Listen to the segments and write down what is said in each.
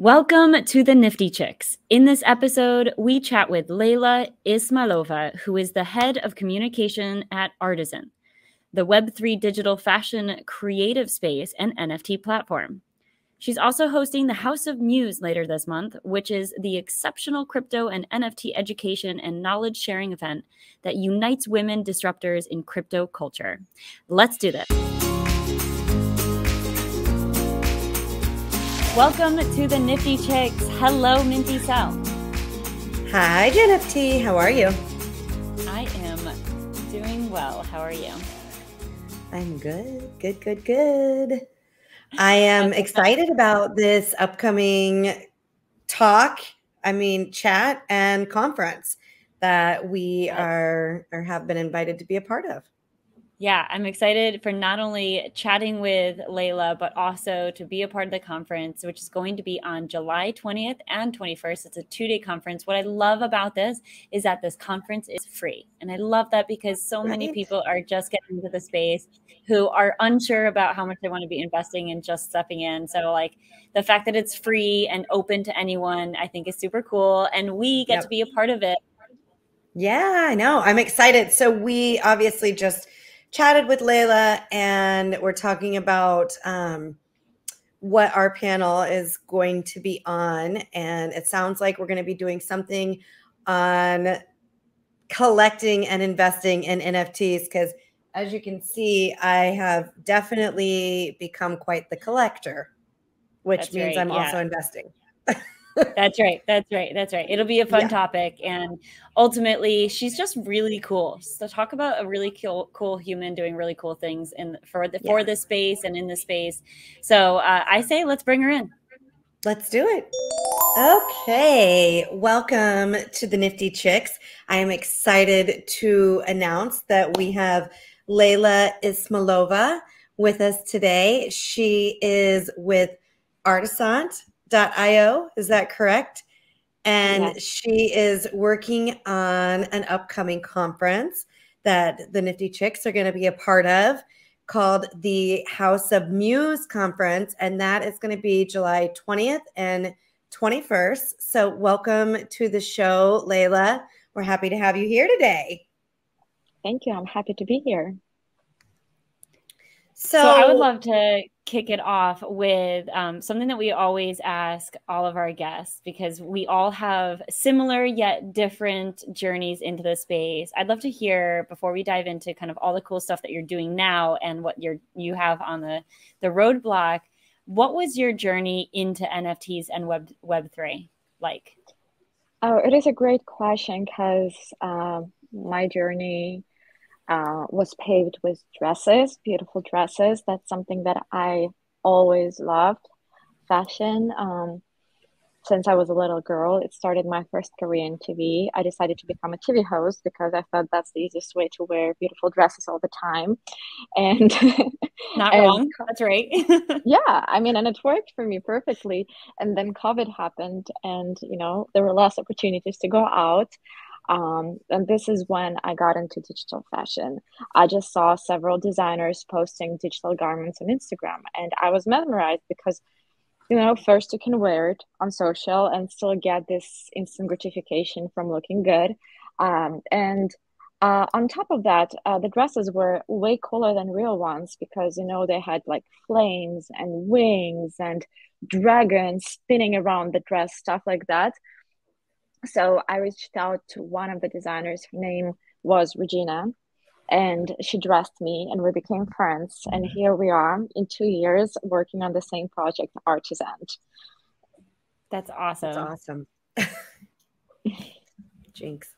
Welcome to the Nifty Chicks. In this episode, we chat with Leila Ismailova, who is the head of communication at Artisant, the Web3 digital fashion creative space and NFT platform. She's also hosting the House of Muse later this month, which is the exceptional crypto and NFT education and knowledge sharing event that unites women disruptors in crypto culture. Let's do this. Welcome to the Nifty Chicks. Hello, Minty Cell. Hi, JenFT. How are you? I am doing well. How are you? I'm good, good, good, good. I am excited about this upcoming talk, I mean, chat and conference that we are or have been invited to be a part of yeah, I'm excited for not only chatting with Leila, but also to be a part of the conference, which is going to be on July 20th and 21st. It's a two day conference. What I love about this is that this conference is free. And I love that because so many people are just getting into the space who are unsure about how much they want to be investing and just stepping in. So, like, the fact that it's free and open to anyone, I think is super cool. And we get yep. to be a part of it. Yeah, I know. I'm excited. So, we obviously just chatted with Leila, and we're talking about um, what our panel is going to be on. And it sounds like we're going to be doing something on collecting and investing in NFTs because as you can see, I have definitely become quite the collector, which That's means right, I'm yeah. also investing. that's right. That's right. That's right. It'll be a fun yeah. topic. And ultimately, she's just really cool. So talk about a really cool, cool human doing really cool things in for the yeah. for this space and in this space. So uh, I say let's bring her in. Let's do it. Okay, welcome to the Nifty Chicks. I am excited to announce that we have Leila Ismailova with us today. She is with Artisant io. Is that correct? And yes. she is working on an upcoming conference that the Nifty Chicks are going to be a part of called the House of Muse Conference. And that is going to be July 20th and 21st. So, welcome to the show, leila We're happy to have you here today. Thank you. I'm happy to be here. So, so I would love to kick it off with um, something that we always ask all of our guests because we all have similar yet different journeys into the space. I'd love to hear before we dive into kind of all the cool stuff that you're doing now and what you're you have on the the roadblock. What was your journey into NFTs and Web Web three like? Oh, it is a great question because uh, my journey uh, was paved with dresses, beautiful dresses. That's something that I always loved. Fashion. Um, since I was a little girl, it started my first career in TV. I decided to become a TV host because I thought that's the easiest way to wear beautiful dresses all the time. And not and, wrong. That's right. yeah, I mean, and it worked for me perfectly. And then COVID happened, and you know, there were less opportunities to go out. Um, and this is when I got into digital fashion. I just saw several designers posting digital garments on Instagram, and I was mesmerized because, you know, first you can wear it on social and still get this instant gratification from looking good. Um, and uh, on top of that, uh, the dresses were way cooler than real ones because, you know, they had like flames and wings and dragons spinning around the dress, stuff like that so I reached out to one of the designers. Her name was Regina, and she dressed me, and we became friends. And mm-hmm. here we are in two years working on the same project, Artisant. That's awesome. That's awesome. Jinx.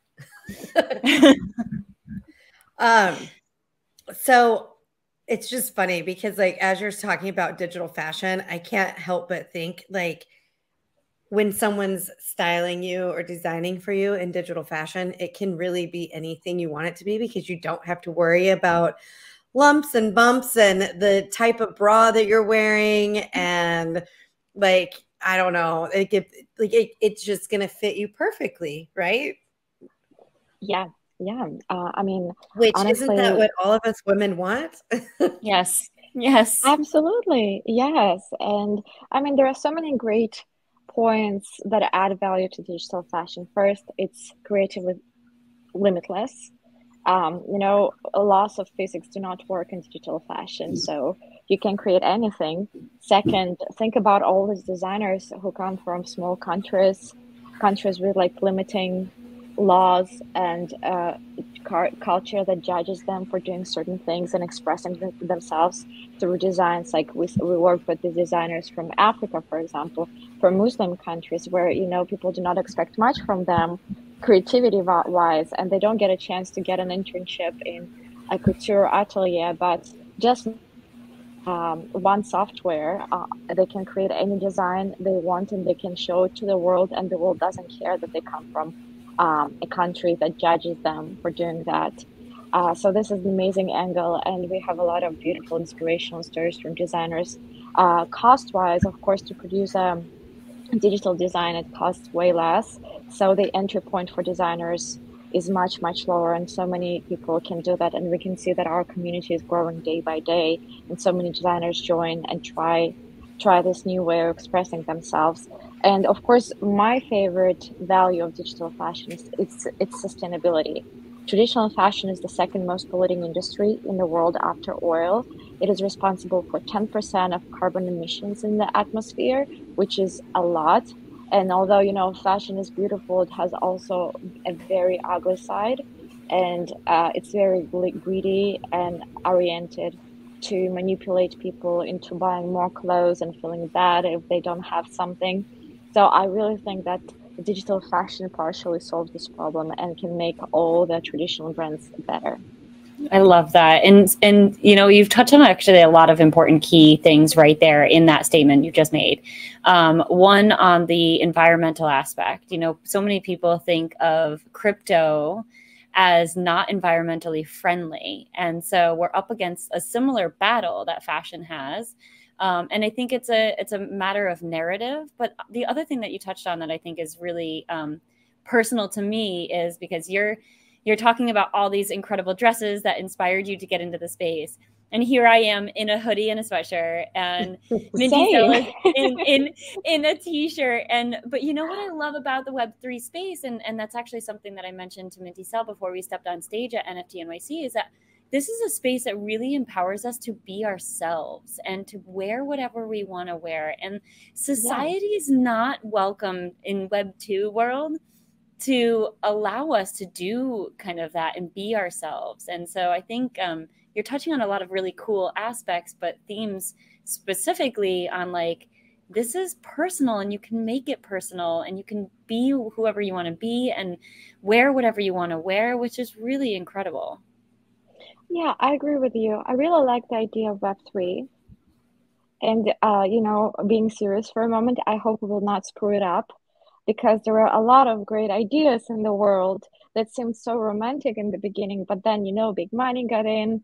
um, so it's just funny because, like, as you're talking about digital fashion, I can't help but think, like, when someone's styling you or designing for you in digital fashion, it can really be anything you want it to be because you don't have to worry about lumps and bumps and the type of bra that you're wearing and like I don't know, like it, like it, it's just gonna fit you perfectly, right? Yeah, yeah. Uh, I mean, which honestly, isn't that what all of us women want? yes, yes, absolutely, yes. And I mean, there are so many great points that add value to digital fashion. First, it's creatively limitless. Um, you know, laws of physics do not work in digital fashion, so you can create anything. Second, think about all these designers who come from small countries, countries with like limiting laws and uh, culture that judges them for doing certain things and expressing th- themselves through designs. Like we, we work with the designers from Africa, for example, from Muslim countries where, you know, people do not expect much from them creativity wise and they don't get a chance to get an internship in a couture atelier, but just um, one software, uh, they can create any design they want and they can show it to the world, and the world doesn't care that they come from um, a country that judges them for doing that. Uh, so this is an amazing angle, and we have a lot of beautiful inspirational stories from designers. Uh, cost-wise, of course, to produce a digital design, it costs way less. So the entry point for designers is much much lower, and so many people can do that. And we can see that our community is growing day by day, and so many designers join and try try this new way of expressing themselves. And of course, my favorite value of digital fashion is its, its sustainability. Traditional fashion is the second most polluting industry in the world after oil. It is responsible for 10% of carbon emissions in the atmosphere, which is a lot. And although, you know, fashion is beautiful, it has also a very ugly side. And uh, it's very greedy and oriented to manipulate people into buying more clothes and feeling bad if they don't have something. So I really think that digital fashion partially solves this problem and can make all the traditional brands better. I love that. And and you know, you've touched on actually a lot of important key things right there in that statement you just made. Um, one on the environmental aspect. You know, so many people think of crypto as not environmentally friendly. And so we're up against a similar battle that fashion has um, and I think it's a it's a matter of narrative. But the other thing that you touched on that I think is really um, personal to me is because you're you're talking about all these incredible dresses that inspired you to get into the space. And here I am in a hoodie and a sweatshirt, and Minty in, in in a t-shirt. And but you know what I love about the Web three space, and and that's actually something that I mentioned to Minty Cell before we stepped on stage at NFT NYC, is that this is a space that really empowers us to be ourselves and to wear whatever we want to wear. And society yeah. is not welcome in Web 2 world to allow us to do kind of that and be ourselves. And so I think um, you're touching on a lot of really cool aspects, but themes specifically on like, this is personal and you can make it personal and you can be whoever you want to be and wear whatever you want to wear, which is really incredible. Yeah, I agree with you. I really like the idea of Web3. And, uh, you know, being serious for a moment, I hope we will not screw it up because there are a lot of great ideas in the world that seemed so romantic in the beginning, but then, you know, big money got in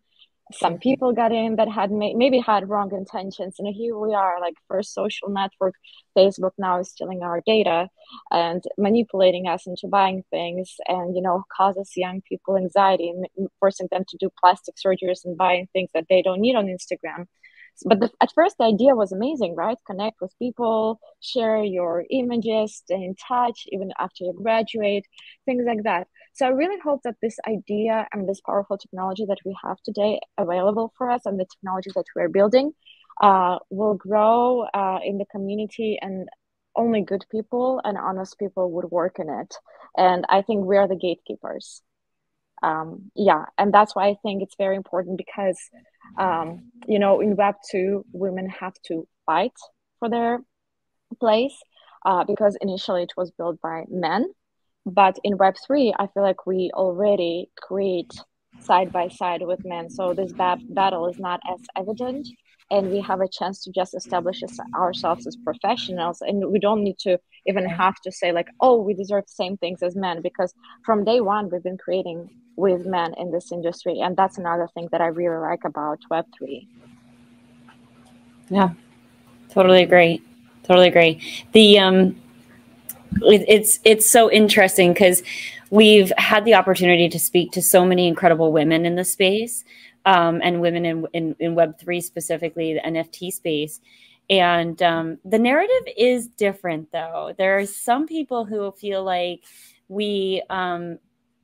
some people got in that had may- maybe had wrong intentions. And here we are like first social network. Facebook now is stealing our data and manipulating us into buying things and you know causes young people anxiety and forcing them to do plastic surgeries and buying things that they don't need on instagram. But the, at first the idea was amazing right? Connect with people share your images stay in touch even after you graduate things like that so I really hope that this idea and this powerful technology that we have today available for us and the technology that we're building uh, will grow uh, in the community and only good people and honest people would work in it. And I think we are the gatekeepers. Um, yeah, and that's why I think it's very important because, um, you know, in Web 2, women have to fight for their place uh, because initially it was built by men but in web3 i feel like we already create side by side with men. So this bad battle is not as evident and we have a chance to just establish ourselves as professionals. And we don't need to even have to say like oh we deserve the same things as men because from day one we've been creating with men in this industry. And that's another thing that i really like about web3 yeah. Totally agree. Totally agree. The um it, it's it's so interesting because we've had the opportunity to speak to so many incredible women in the space um, and women in, in, in web3 specifically the nft space And um, the narrative is different, though. There are some people who feel like we um,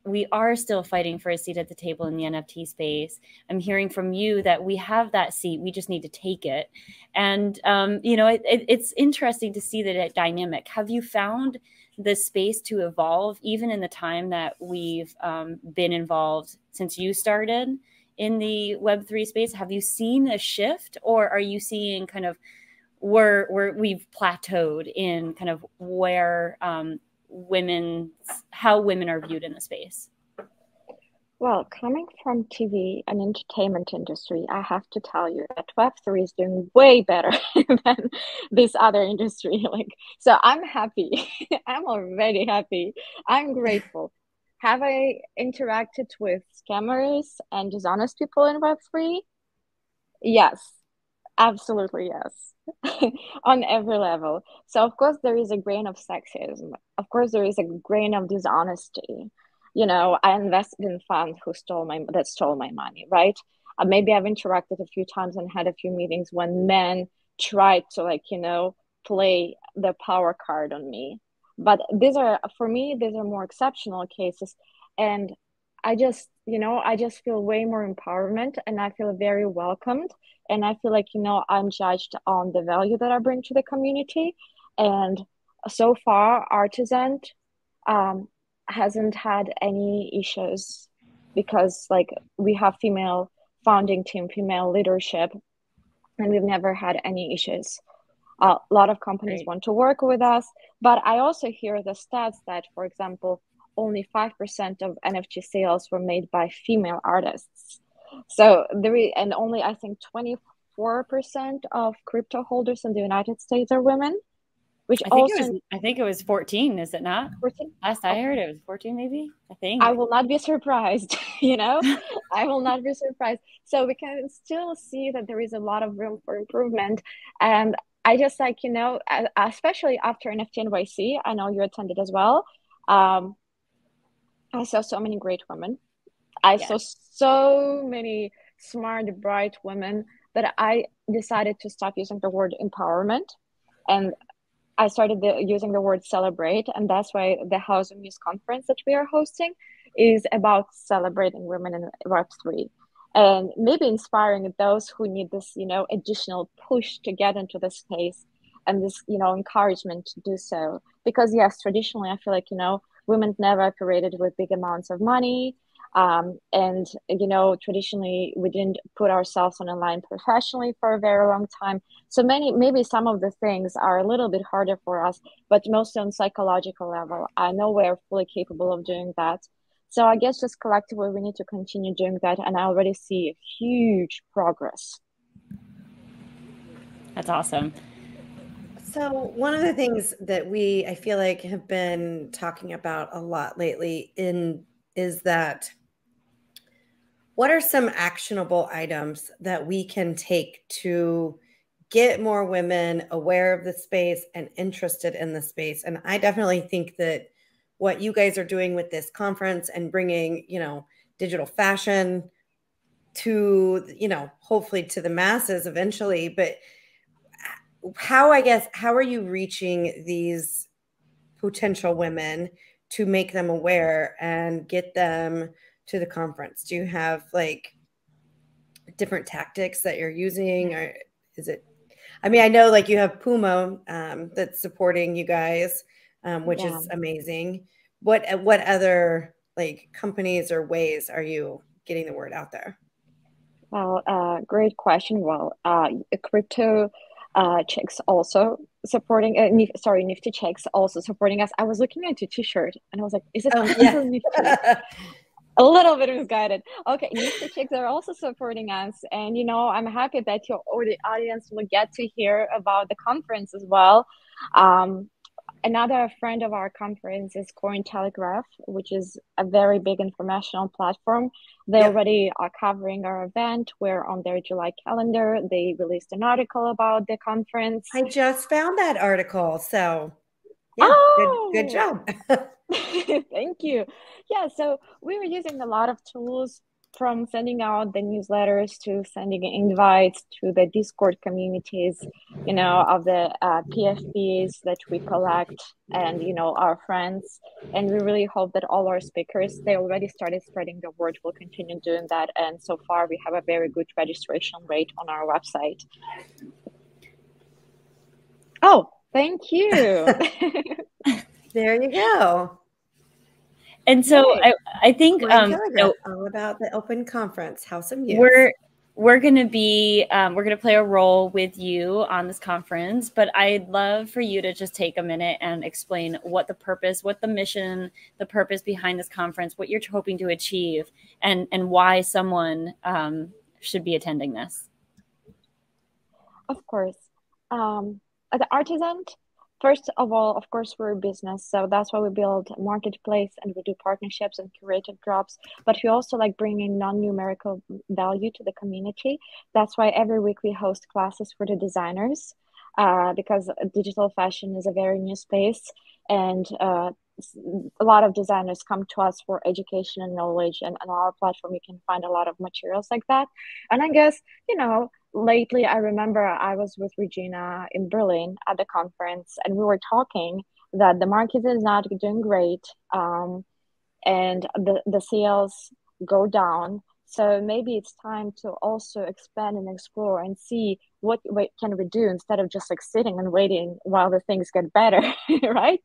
we are still fighting for a seat at the table in the NFT space. I'm hearing from you that we have that seat. We just need to take it. And, um, you know, it, it, it's interesting to see that dynamic. Have you found the space to evolve even in the time that we've um, been involved since you started in the Web3 space? Have you seen a shift or are you seeing kind of where, where we've plateaued in kind of where um, women how women are viewed in the space? Well coming from tv and entertainment industry i have to tell you that web3 is doing way better than this other industry. Like so i'm happy. I'm already happy. I'm grateful. Have i interacted with scammers and dishonest people in web3 yes absolutely yes on every level. So of course there is a grain of sexism. Of course there is a grain of dishonesty. You know, I invested in funds who stole my that stole my money, right? Uh, maybe I've interacted a few times and had a few meetings when men tried to like you know play the power card on me. But these are for me these are more exceptional cases, and I just you know I just feel way more empowerment and I feel very welcomed and i feel like you know i'm judged on the value that i bring to the community. And so far artisant um, hasn't had any issues because like we have female founding team female leadership and we've never had any issues. Uh, a lot of companies right. want to work with us but i also hear the stats that for example only 5% of nft sales were made by female artists so there is, and only I think 24% of crypto holders in the United States are women, which I think also, it was, I think it was 14, is it not? 14. Last I heard it was 14 maybe, I think. I will not be surprised, you know? I will not be surprised. So we can still see that there is a lot of room for improvement and I just like, you know, especially after NFT NYC, I know you attended as well. Um, I saw so many great women I saw so many smart, bright women that I decided to stop using the word empowerment and I started the, using the word celebrate. And that's why the House of Muse conference that we are hosting is about celebrating women in Web3 and maybe inspiring those who need this, you know, additional push to get into the space and this, you know, encouragement to do so. Because yes, traditionally, I feel like, you know, women never operated with big amounts of money um, and you know, traditionally we didn't put ourselves on a line professionally for a very long time. So many, maybe some of the things are a little bit harder for us, but mostly on psychological level. I know we're fully capable of doing that. So I guess just collectively we need to continue doing that, and I already see a huge progress. That's awesome. So, one of the things that we, I feel like, have been talking about a lot lately in is that what are some actionable items that we can take to get more women aware of the space and interested in the space? And i definitely think that what you guys are doing with this conference and bringing you know digital fashion to you know hopefully to the masses eventually but how i guess how are you reaching these potential women to make them aware and get them to the conference? Do you have like different tactics that you're using, or is it? I mean, I know like you have Puma um, that's supporting you guys, um, which yeah. is amazing. What what other like companies or ways are you getting the word out there? Well, uh, great question. Well, uh, crypto uh, chicks also supporting uh, Nif- sorry nifty checks also supporting us i was looking at your t-shirt and i was like is it oh, yeah. a little bit misguided. Okay, Nifty Chicks are also supporting us, and you know I'm happy that your or the audience will get to hear about the conference as well. Um, another friend of our conference is Cointelegraph, which is a very big informational platform. They yep. already are covering our event. We're on their July calendar. They released an article about the conference. I just found that article, so yeah, oh! good, good oh! job. Thank you. Yeah, so we were using a lot of tools from sending out the newsletters to sending invites to the Discord communities, you know, of the uh, PFPs that we collect and, you know, our friends. And we really hope that all our speakers, they already started spreading the word, will continue doing that. And so far, we have a very good registration rate on our website. Oh, thank you. there you go. And so I, I think um, you know, all about the open conference, House of Muse. We're we're going to be um, we're going to play a role with you on this conference but i'd love for you to just take a minute and explain what the purpose what the mission the purpose behind this conference what you're hoping to achieve and and why someone um, should be attending this of course um, the artisant First of all, of course, we're a business, so that's why we build a marketplace and we do partnerships and curated drops. But we also like bringing non-numerical value to the community. That's why every week we host classes for the designers, uh, because digital fashion is a very new space, and uh, a lot of designers come to us for education and knowledge and on our platform you can find a lot of materials like that and i guess you know lately i remember i was with regina in berlin at the conference and we were talking that the market is not doing great um, and the, the sales go down. So maybe it's time to also expand and explore and see what, what can we do instead of just like sitting and waiting while the things get better right?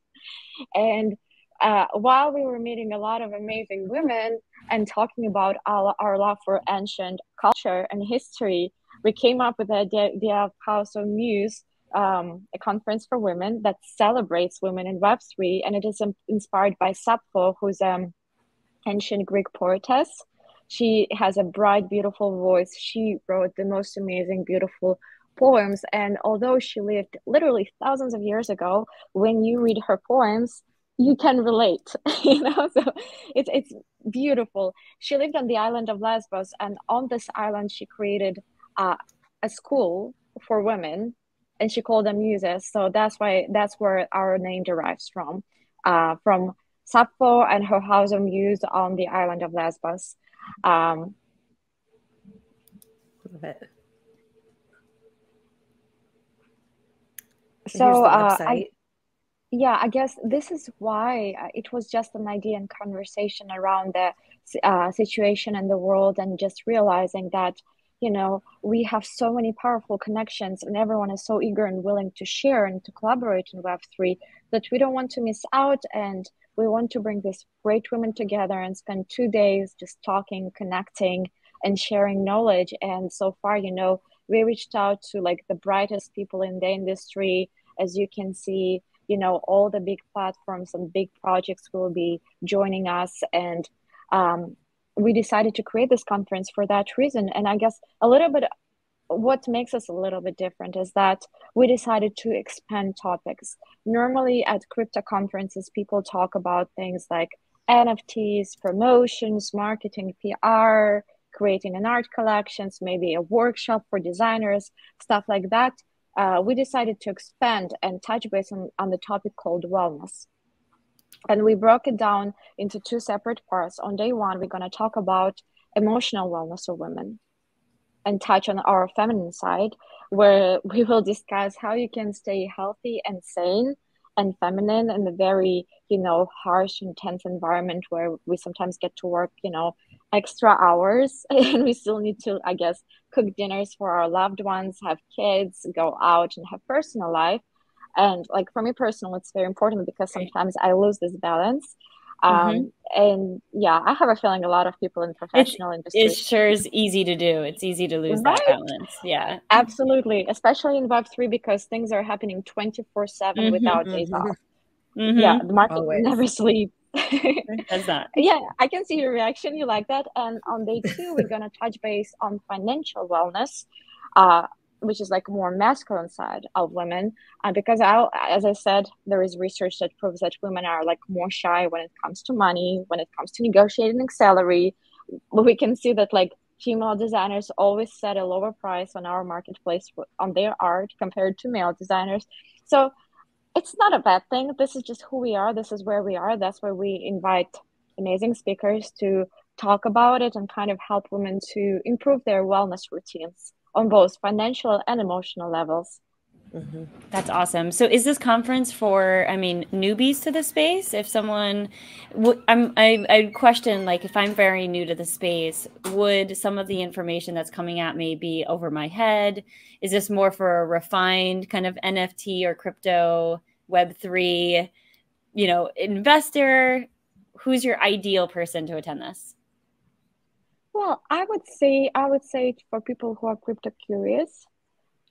And uh, while we were meeting a lot of amazing women and talking about our, our love for ancient culture and history we came up with the idea of House of Muse, um, a conference for women that celebrates women in Web3, and it is inspired by Sappho, who's an um, ancient Greek poetess. She has a bright, beautiful voice. She wrote the most amazing, beautiful poems. And although she lived literally thousands of years ago, when you read her poems, you can relate, you know. So it's it's beautiful. She lived on the island of Lesbos, and on this island, she created uh, a school for women and she called them muses so that's why that's where our name derives from uh, from sappho and her house of muse on the island of lesbos. Um, Love it. so uh, I, yeah i guess this is why uh, it was just an idea and conversation around the uh, situation in the world and just realizing that you know we have so many powerful connections and everyone is so eager and willing to share and to collaborate in web3 that we don't want to miss out and we want to bring these great women together and spend two days just talking connecting and sharing knowledge. And so far you know we reached out to like the brightest people in the industry. As you can see you know all the big platforms and big projects will be joining us and um, we decided to create this conference for that reason. And I guess a little bit what makes us a little bit different is that we decided to expand topics. Normally at crypto conferences, people talk about things like NFTs, promotions, marketing, PR, creating an art collections, maybe a workshop for designers, stuff like that. Uh, we decided to expand and touch base on, on the topic called wellness and we broke it down into two separate parts. On day one, we're going to talk about emotional wellness of women and touch on our feminine side, where we will discuss how you can stay healthy and sane and feminine in a very, you know, harsh, intense environment where we sometimes get to work, you know, extra hours and we still need to, I guess, cook dinners for our loved ones, have kids, go out and have personal life and like for me personally it's very important because sometimes i lose this balance um, mm-hmm. and yeah i have a feeling a lot of people in professional it's, industry it sure is easy to do it's easy to lose right? that balance yeah absolutely especially in web 3 because things are happening 24 7 mm-hmm, without mm-hmm. days off mm-hmm. yeah the market Always. never sleeps Does that? Yeah, I can see your reaction. You like that. And on day two, we're gonna touch base on financial wellness. Uh, which is like more masculine side of women uh, because I, as i said there is research that proves that women are like more shy when it comes to money when it comes to negotiating salary. But we can see that like female designers always set a lower price on our marketplace on their art compared to male designers. So it's not a bad thing. This is just who we are. This is where we are. That's where we invite amazing speakers to talk about it and kind of help women to improve their wellness routines on both financial and emotional levels. Mm-hmm. That's awesome. So, is this conference for, I mean, newbies to the space? If someone, I'm, I, I question, like, if I'm very new to the space, would some of the information that's coming at me be over my head? Is this more for a refined kind of NFT or crypto Web3, you know, investor? Who's your ideal person to attend this? Well, I would say I would say for people who are crypto curious,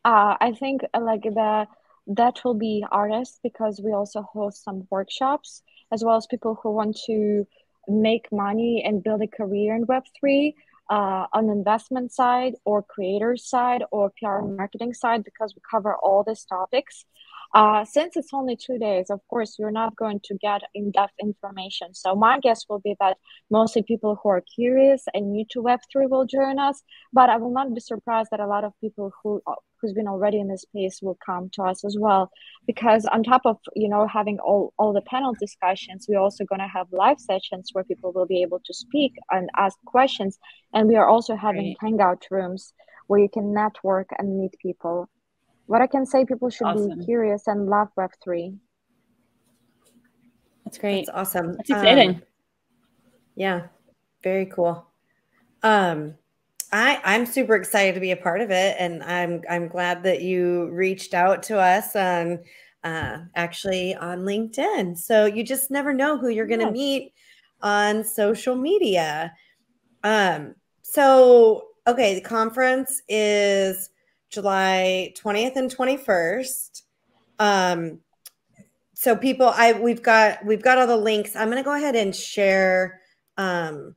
uh, I think uh, like the that will be artists because we also host some workshops as well as people who want to make money and build a career in Web3 uh, on the investment side or creator side or PR marketing side because we cover all these topics. Uh, since it's only two days, of course, you're not going to get in depth information. So, my guess will be that mostly people who are curious and new to Web3 will join us. But I will not be surprised that a lot of people who uh, who's been already in this space will come to us as well because on top of you know having all, all the panel discussions we're also going to have live sessions where people will be able to speak and ask questions and we are also having hangout rooms where you can network and meet people what I can say, people should awesome. be curious and love Web3. That's great. That's awesome. That's exciting. Um, yeah, very cool. Um, I I'm super excited to be a part of it, and I'm I'm glad that you reached out to us on uh, actually on LinkedIn. So you just never know who you're going to meet on social media. Um, so okay, the conference is July 20th and 21st. Um, so people, I we've got we've got all the links. I'm going to go ahead and share um,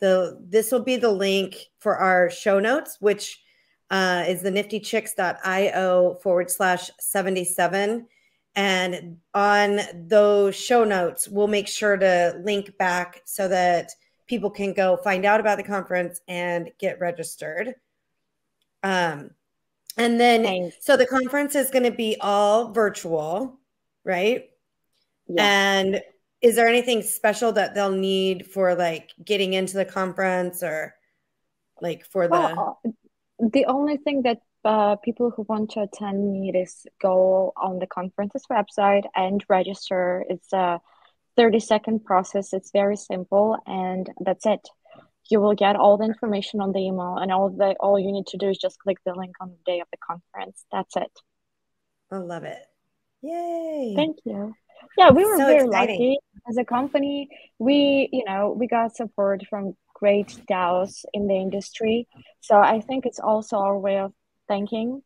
the this will be the link for our show notes, which uh, is the niftychicks.io forward slash 77. And on those show notes, we'll make sure to link back so that people can go find out about the conference and get registered. Um, and then, Thanks. so the conference is going to be all virtual, right? Yeah. And is there anything special that they'll need for like getting into the conference or like for the? Well, uh, the only thing that uh, people who want to attend need is go on the conference's website and register. It's a 30 second process. It's very simple, and that's it you will get all the information on the email and all the all you need to do is just click the link on the day of the conference. That's it. I love it. Yay. Thank you. Yeah we were so very exciting. lucky. As a company we you know we got support from great DAOs in the industry. So i think it's also our way of thanking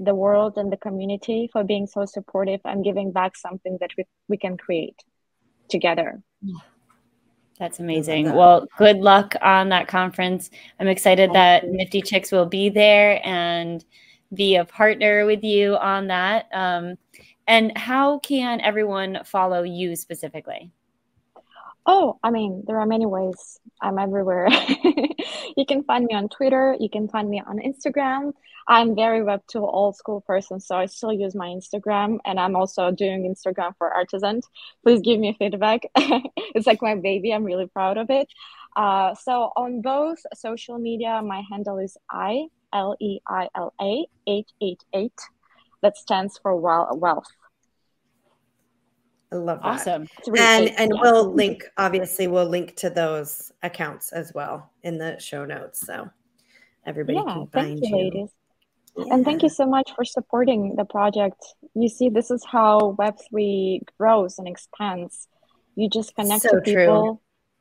the world and the community for being so supportive and giving back something that we, we can create together that's amazing. That. Well, good luck on that conference. I'm excited that Nifty Chicks will be there and be a partner with you on that. Um, and how can everyone follow you specifically? Oh, I mean, there are many ways. I'm everywhere. you can find me on Twitter. You can find me on Instagram. I'm very web to old school person, so I still use my Instagram, and I'm also doing Instagram for Artisant. Please give me feedback. it's like my baby. I'm really proud of it. Uh, so on both social media, my handle is I L E I L A eight eight eight. That stands for wealth. I love that. Awesome. and and yeah. we'll link obviously we'll link to those accounts as well in the show notes. So everybody yeah, can find you. you. Ladies. Yeah. And thank you so much for supporting the project. You see, this is how Web3 grows and expands. You just connect so to people. True.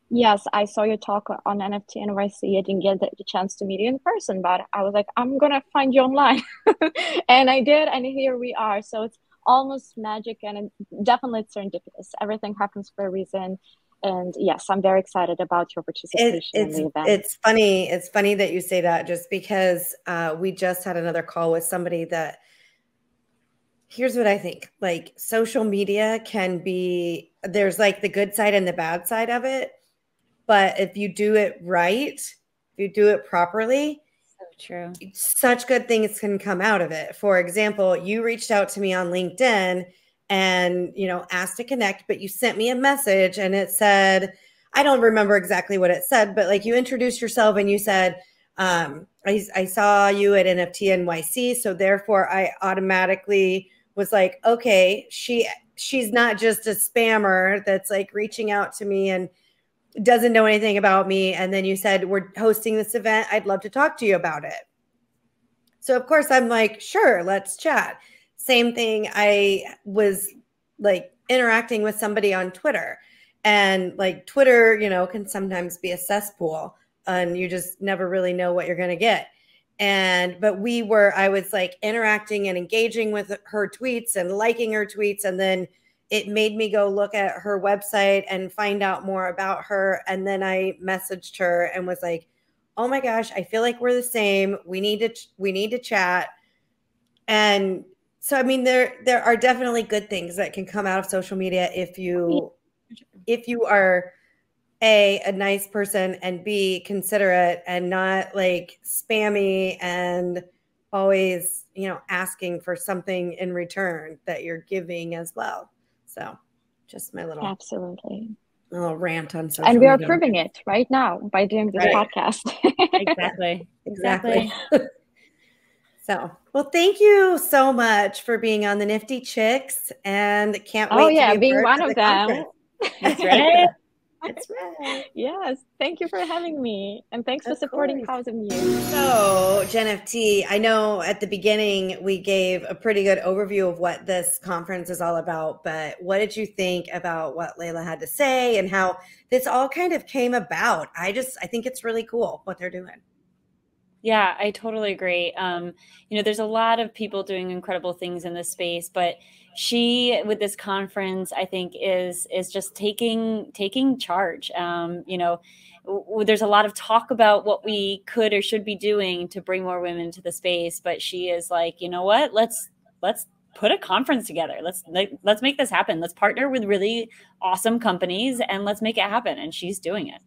Yes, I saw your talk on NFT NYC. I didn't get the, the chance to meet you in person, but I was like, I'm going to find you online. and I did, and here we are. So it's almost magic and definitely serendipitous. Everything happens for a reason. And yes, I'm very excited about your participation it, in the event. It's funny. It's funny that you say that just because uh, we just had another call with somebody that here's what I think like social media can be there's like the good side and the bad side of it. But if you do it right, if you do it properly, true. Such good things can come out of it. For example, you reached out to me on LinkedIn and, you know, asked to connect, but you sent me a message and it said, I don't remember exactly what it said, but like you introduced yourself and you said, um, I, I saw you at NFT NYC. So therefore I automatically was like, okay, she she's not just a spammer that's like reaching out to me and doesn't know anything about me. And then you said, we're hosting this event. I'd love to talk to you about it. So of course I'm like, sure, let's chat. Same thing. I was like interacting with somebody on Twitter and like Twitter, you know, can sometimes be a cesspool and you just never really know what you're going to get. And, but we were, I was like interacting and engaging with her tweets and liking her tweets. And then it made me go look at her website and find out more about her. And then I messaged her and was like, oh my gosh, I feel like we're the same. We need to, we need to chat. And so I mean there there are definitely good things that can come out of social media if you if you are a a nice person and b considerate and not like spammy and always you know asking for something in return that you're giving as well so just my little absolutely little rant on social and we are media. proving it right now by doing this right. podcast exactly exactly So, well, thank you so much for being on the Nifty Chicks, and can't oh, wait. Oh yeah, be being one of the them. That's right. That's right. Yes, thank you for having me, and thanks of for supporting course. House of Muse. So, Jen FT, I know at the beginning we gave a pretty good overview of what this conference is all about, but what did you think about what Leila had to say and how this all kind of came about? I just, I think it's really cool what they're doing. Yeah, I totally agree. Um, you know, there's a lot of people doing incredible things in this space, but she with this conference, I think, is is just taking taking charge. Um, you know, there's a lot of talk about what we could or should be doing to bring more women to the space, but she is like, you know what? Let's let's put a conference together. Let's like, let's make this happen. Let's partner with really awesome companies and let's make it happen. And she's doing it.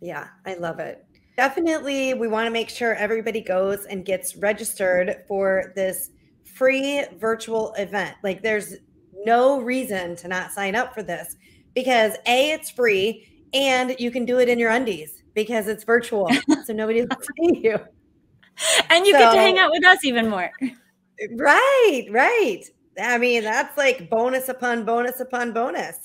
Yeah, I love it. Definitely, we want to make sure everybody goes and gets registered for this free virtual event. Like, there's no reason to not sign up for this because A, it's free and you can do it in your undies because it's virtual. so nobody will see you. And you so, get to hang out with us even more. Right, right. I mean, that's like bonus upon bonus upon bonus.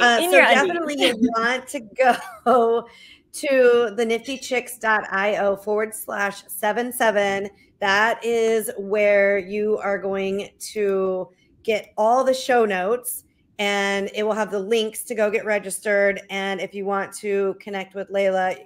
Uh, so definitely you want to go to the niftychicks.io forward slash seven seven. That is where you are going to get all the show notes and it will have the links to go get registered. And if you want to connect with Leila,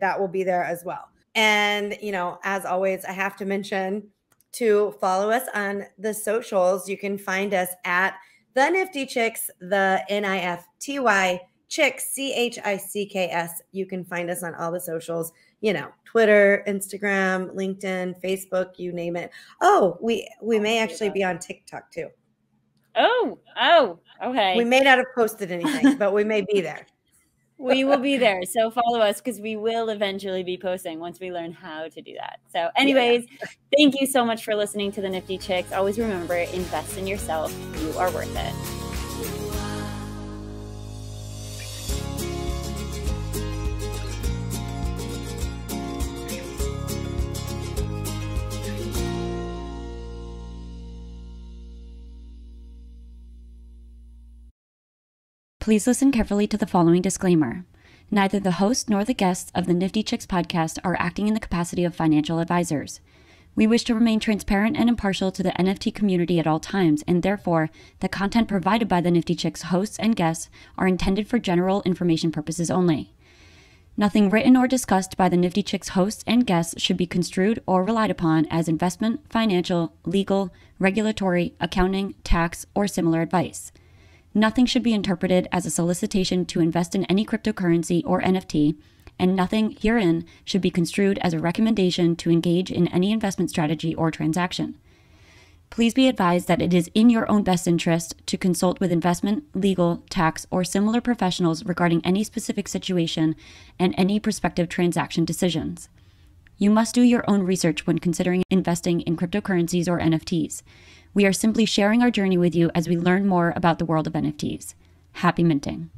that will be there as well. And, you know, as always, I have to mention to follow us on the socials. You can find us at the Nifty Chicks, the N I F T Y Chicks, C H I C K S. You can find us on all the socials, you know, Twitter, Instagram, LinkedIn, Facebook, you name it. Oh, we we may actually be on TikTok too. Oh, oh, okay. We may not have posted anything, but we may be there. we will be there. So follow us because we will eventually be posting once we learn how to do that. So, anyways, yeah. thank you so much for listening to the Nifty Chicks. Always remember invest in yourself. You are worth it. Please listen carefully to the following disclaimer. Neither the host nor the guests of the Nifty Chicks podcast are acting in the capacity of financial advisors. We wish to remain transparent and impartial to the NFT community at all times, and therefore, the content provided by the Nifty Chicks hosts and guests are intended for general information purposes only. Nothing written or discussed by the Nifty Chicks hosts and guests should be construed or relied upon as investment, financial, legal, regulatory, accounting, tax, or similar advice. Nothing should be interpreted as a solicitation to invest in any cryptocurrency or NFT, and nothing herein should be construed as a recommendation to engage in any investment strategy or transaction. Please be advised that it is in your own best interest to consult with investment, legal, tax, or similar professionals regarding any specific situation and any prospective transaction decisions. You must do your own research when considering investing in cryptocurrencies or NFTs. We are simply sharing our journey with you as we learn more about the world of NFTs. Happy minting.